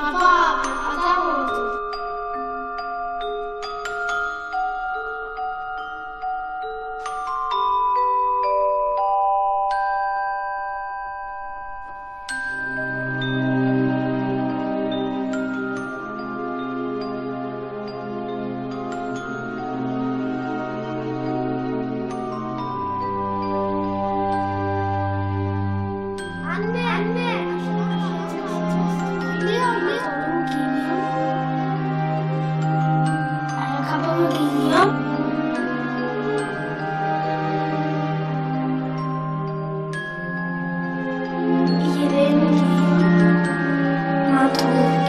Baba adam. Anne. Anne. 가보기요? 아, 가보기요? 이게 웬일이야? 나도.